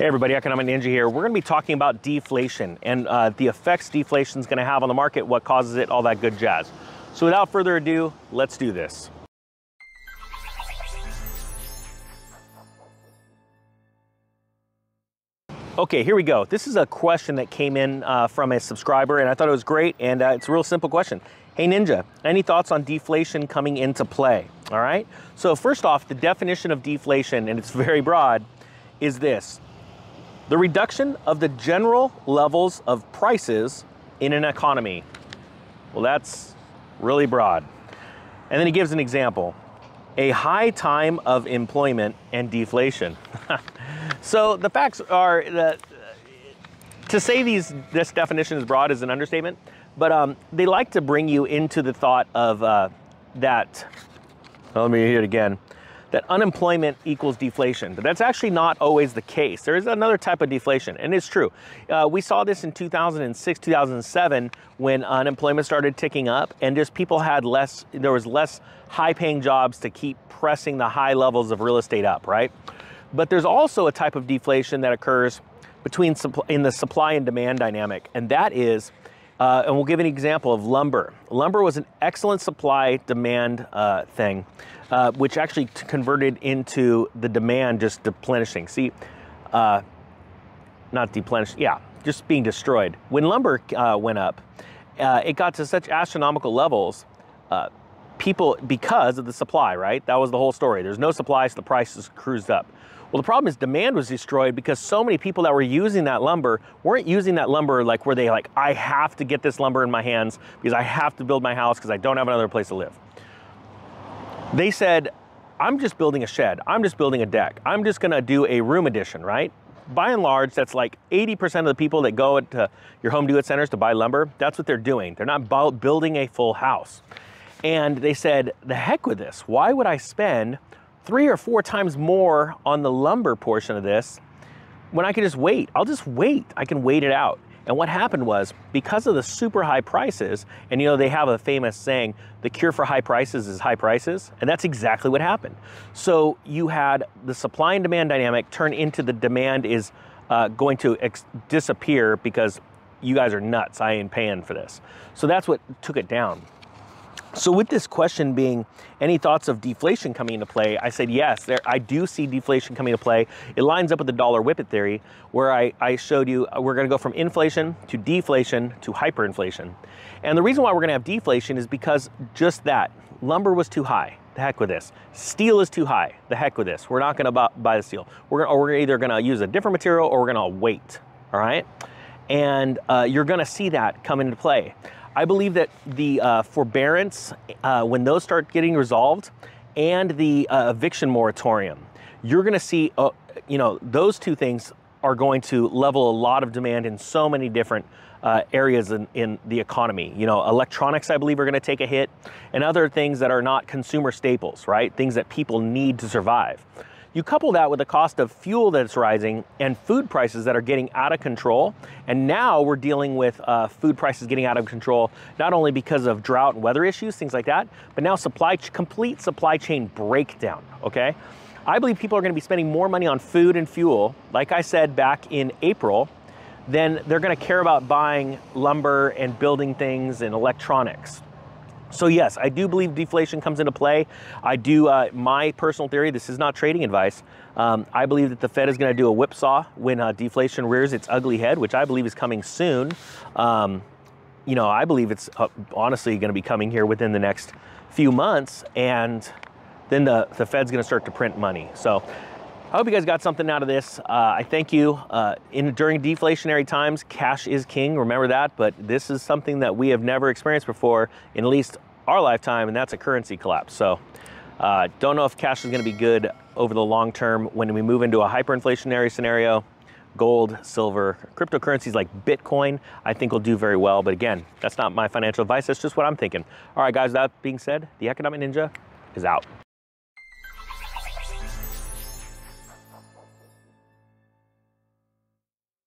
Hey everybody, Economic Ninja here. We're going to be talking about deflation and uh, the effects deflation is going to have on the market, what causes it, all that good jazz. So without further ado, let's do this. Okay, here we go. This is a question that came in uh, from a subscriber and I thought it was great and uh, it's a real simple question. Hey Ninja, any thoughts on deflation coming into play? All right. So first off, the definition of deflation, and it's very broad, is this. The reduction of the general levels of prices in an economy. Well, that's really broad. And then he gives an example. A high time of employment and deflation. so the facts are that to say these this definition is broad is an understatement, but um, they like to bring you into the thought of uh, that. Well, let me hear it again that unemployment equals deflation, but that's actually not always the case. There is another type of deflation, and it's true. Uh, we saw this in 2006, 2007, when unemployment started ticking up, and just people had less, there was less high paying jobs to keep pressing the high levels of real estate up, right? But there's also a type of deflation that occurs between in the supply and demand dynamic, and that is uh, and we'll give an example of lumber. Lumber was an excellent supply demand uh, thing, uh, which actually converted into the demand just deplenishing. See, uh, not deplenished, yeah, just being destroyed. When lumber uh, went up, uh, it got to such astronomical levels. People, because of the supply, right? That was the whole story. There's no supply, so the prices cruised up. Well, the problem is demand was destroyed because so many people that were using that lumber weren't using that lumber like where they like, I have to get this lumber in my hands because I have to build my house because I don't have another place to live. They said, I'm just building a shed. I'm just building a deck. I'm just gonna do a room addition, right? By and large, that's like 80% of the people that go to your home do it centers to buy lumber, that's what they're doing. They're not building a full house. And they said, the heck with this. Why would I spend three or four times more on the lumber portion of this when I could just wait. I'll just wait. I can wait it out. And what happened was because of the super high prices, and you know, they have a famous saying, the cure for high prices is high prices. And that's exactly what happened. So you had the supply and demand dynamic turn into the demand is uh, going to disappear because you guys are nuts. I ain't paying for this. So that's what took it down. So with this question being any thoughts of deflation coming into play, I said yes, there, I do see deflation coming into play. It lines up with the dollar whippet theory where I, I showed you uh, we're gonna go from inflation to deflation to hyperinflation. And the reason why we're gonna have deflation is because just that, lumber was too high, the heck with this. Steel is too high, the heck with this. We're not gonna buy, buy the steel. We're, gonna, we're either gonna use a different material or we're gonna wait, all right? And uh, you're gonna see that come into play. I believe that the uh, forbearance, uh, when those start getting resolved, and the uh, eviction moratorium, you're going to see, uh, you know, those two things are going to level a lot of demand in so many different uh, areas in, in the economy. You know, electronics, I believe, are going to take a hit, and other things that are not consumer staples, right? Things that people need to survive. You couple that with the cost of fuel that's rising and food prices that are getting out of control. And now we're dealing with uh, food prices getting out of control, not only because of drought and weather issues, things like that, but now supply complete supply chain breakdown, okay? I believe people are gonna be spending more money on food and fuel, like I said back in April, than they're gonna care about buying lumber and building things and electronics. So yes, I do believe deflation comes into play. I do, uh, my personal theory, this is not trading advice. Um, I believe that the Fed is gonna do a whipsaw when uh, deflation rears its ugly head, which I believe is coming soon. Um, you know, I believe it's uh, honestly gonna be coming here within the next few months and then the, the Fed's gonna start to print money. So I hope you guys got something out of this. Uh, I thank you. Uh, in during deflationary times, cash is king. Remember that. But this is something that we have never experienced before in at least our lifetime, and that's a currency collapse. So, uh, don't know if cash is going to be good over the long term when we move into a hyperinflationary scenario. Gold, silver, cryptocurrencies like Bitcoin, I think will do very well. But again, that's not my financial advice. That's just what I'm thinking. All right, guys. That being said, the Economic Ninja is out.